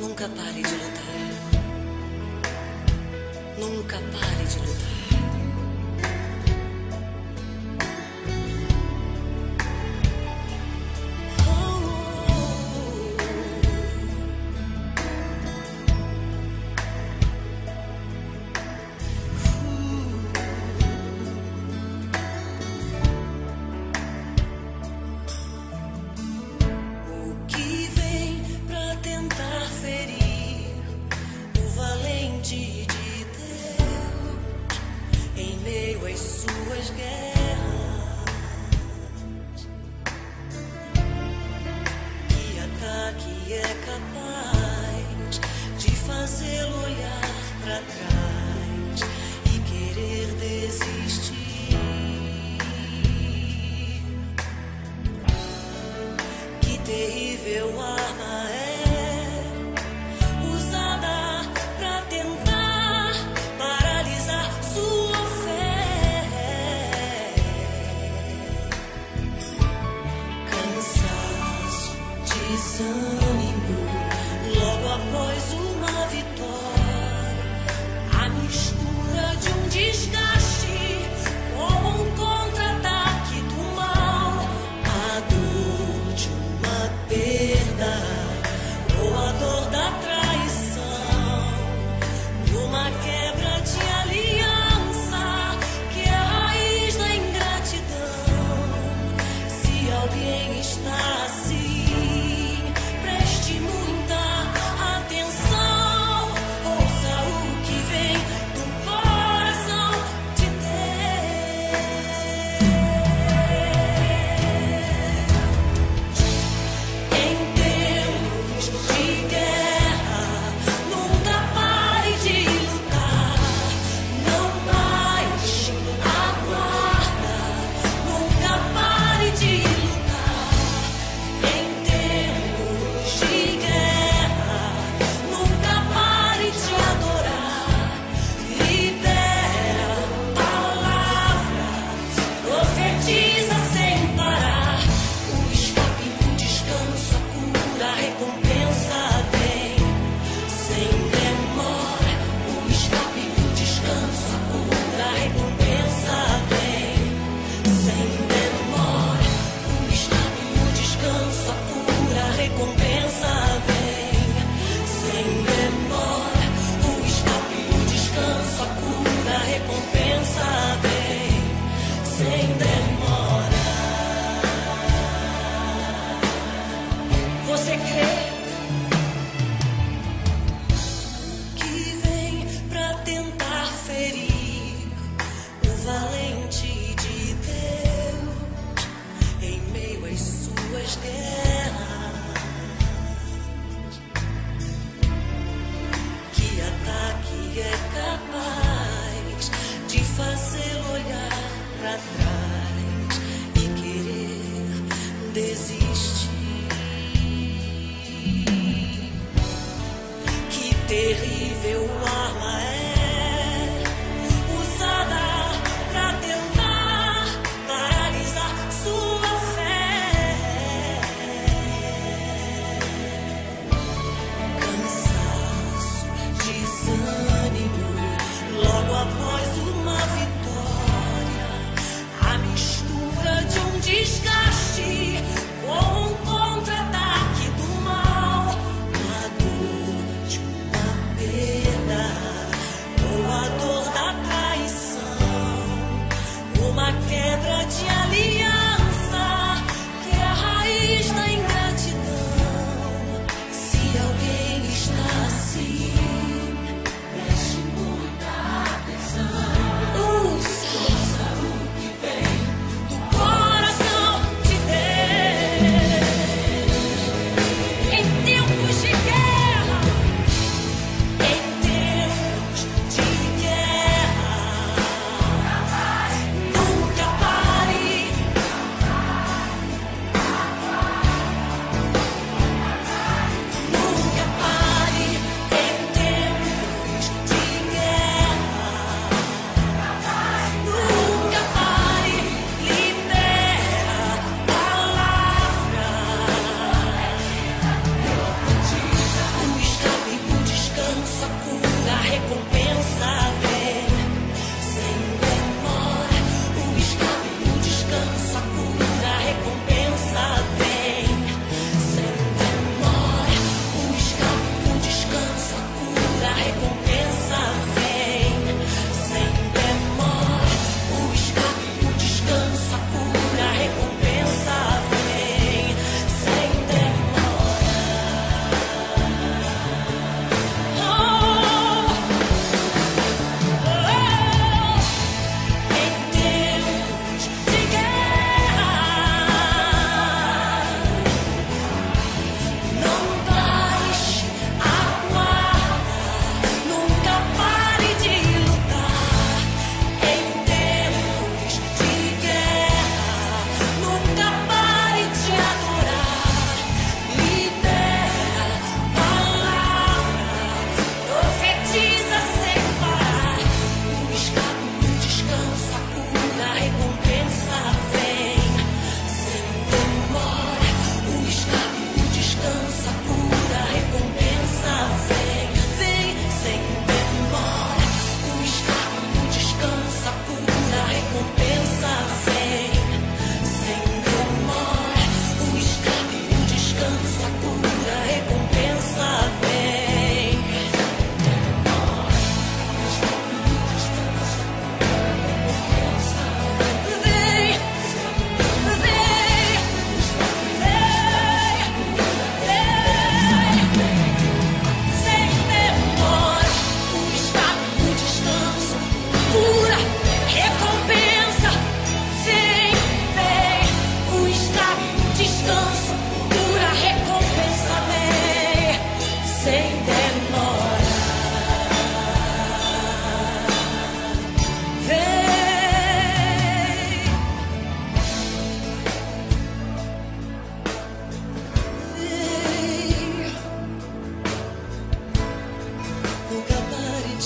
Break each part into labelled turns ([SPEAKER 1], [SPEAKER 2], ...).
[SPEAKER 1] Nunca pare de lutar. Nunca pare de lutar.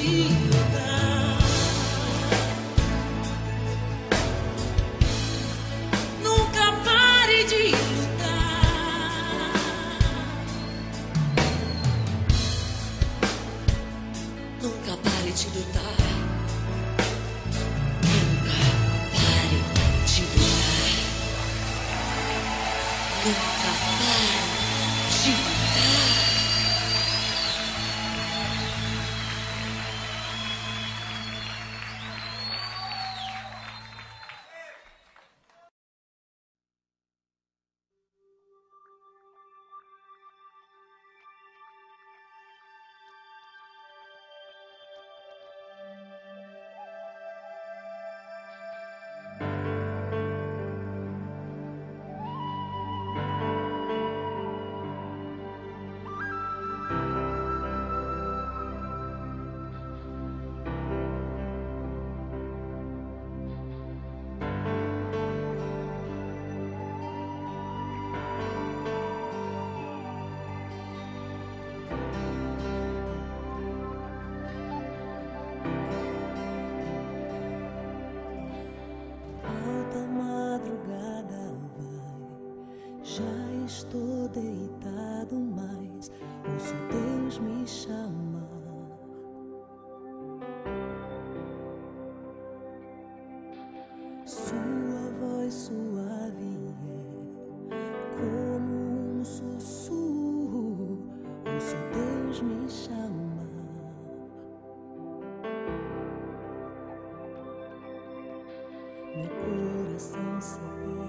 [SPEAKER 2] see Meu coração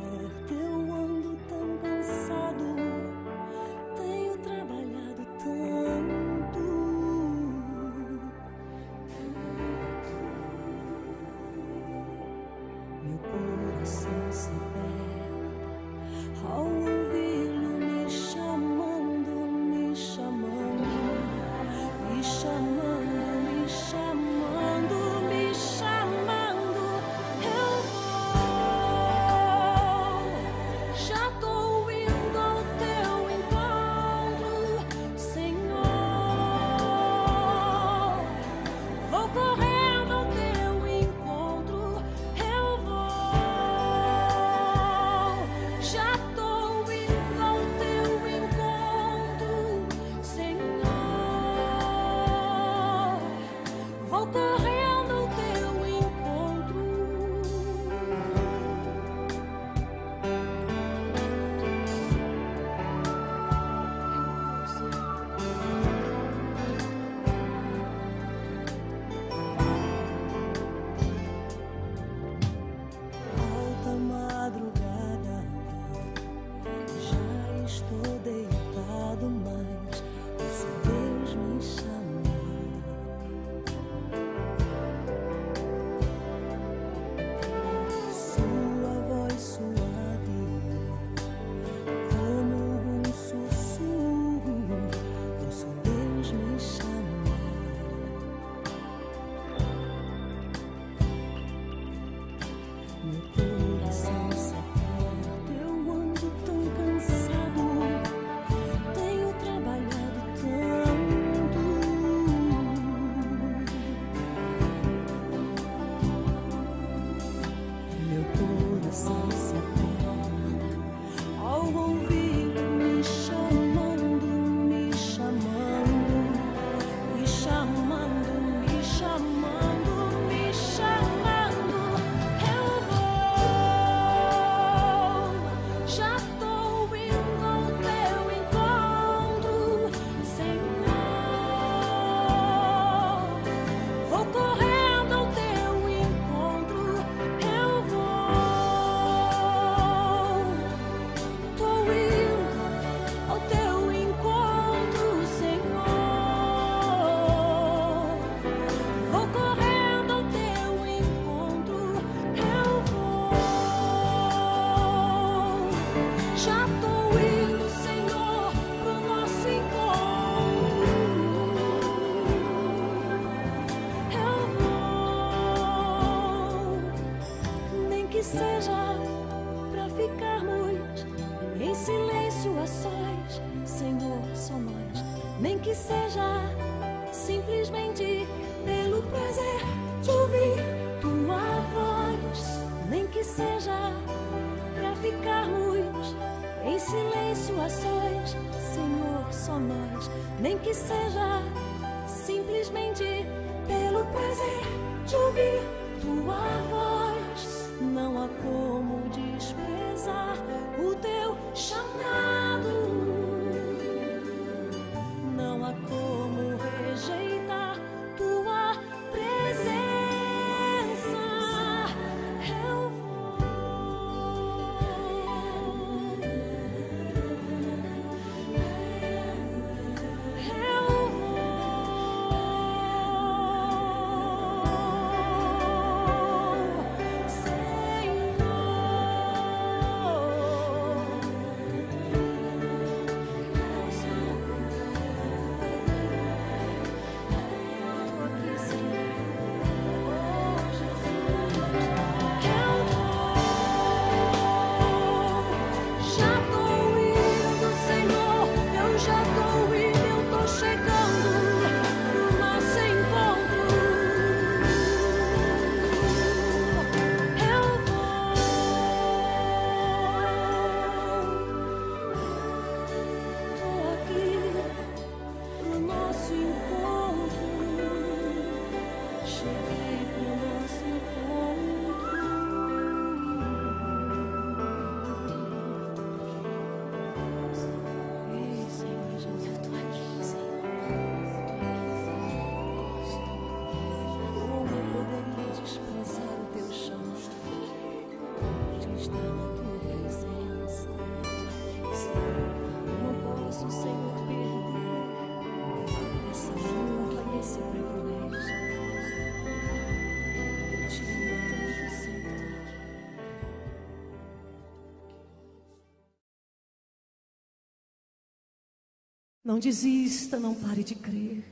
[SPEAKER 2] Não
[SPEAKER 3] desista, não pare de crer.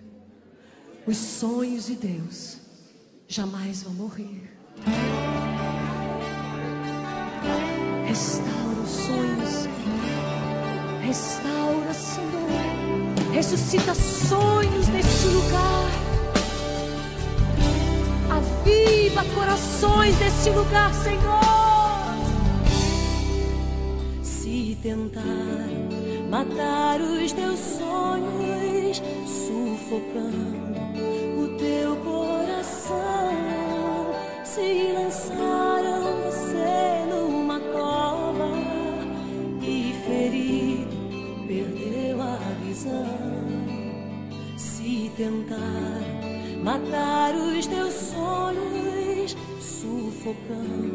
[SPEAKER 3] Os sonhos de Deus jamais vão morrer. Restaura os sonhos. Restaura, Senhor. Ressuscita sonhos neste lugar. Aviva corações deste lugar, Senhor.
[SPEAKER 1] Se tentar matar os teus sonhos, sufocando o teu coração, se lançaram você numa cova e ferido perdeu a visão. Se tentar matar os teus sonhos, sufocando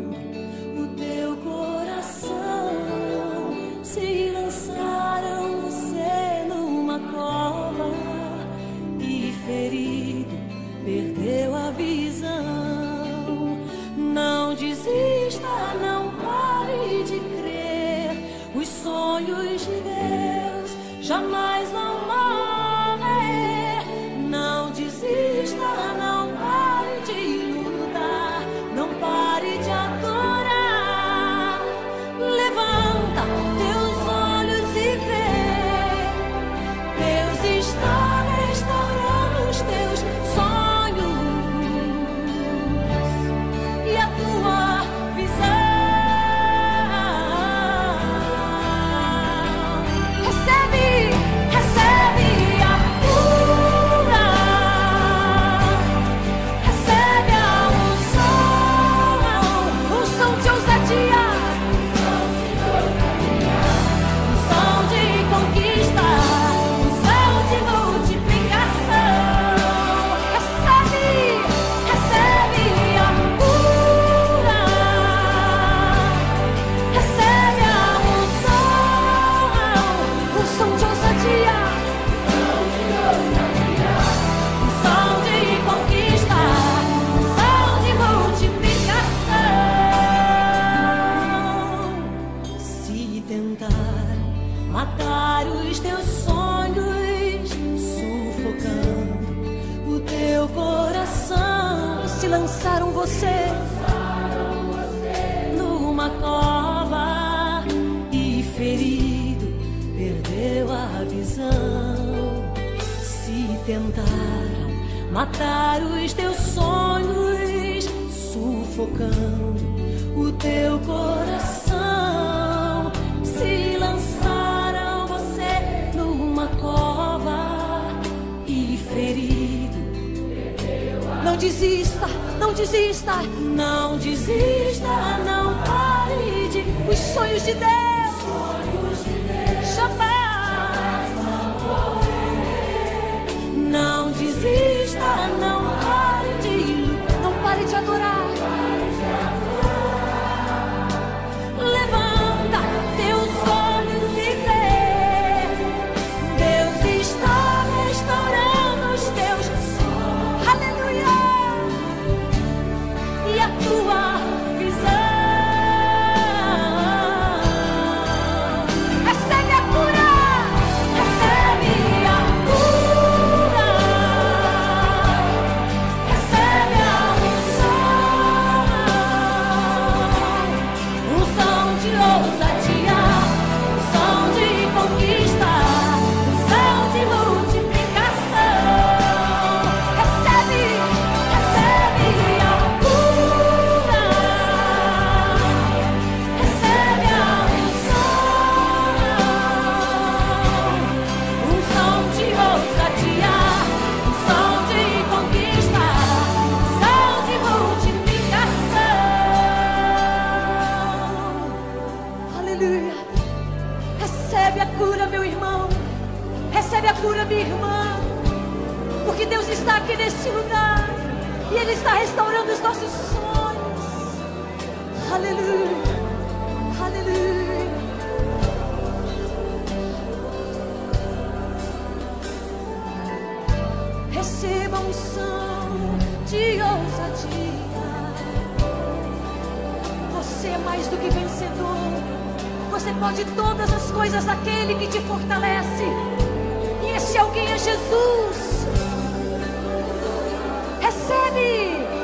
[SPEAKER 1] Não desista, não desista. não
[SPEAKER 3] desista, não
[SPEAKER 1] pare de
[SPEAKER 3] Os sonhos de Deus jamais.
[SPEAKER 1] Não desista, não
[SPEAKER 3] Receba unção de ousadia. Você é mais do que vencedor. Você pode todas as coisas daquele que te fortalece. E esse alguém é Jesus. Recebe!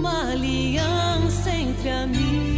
[SPEAKER 2] Uma aliança entre amigos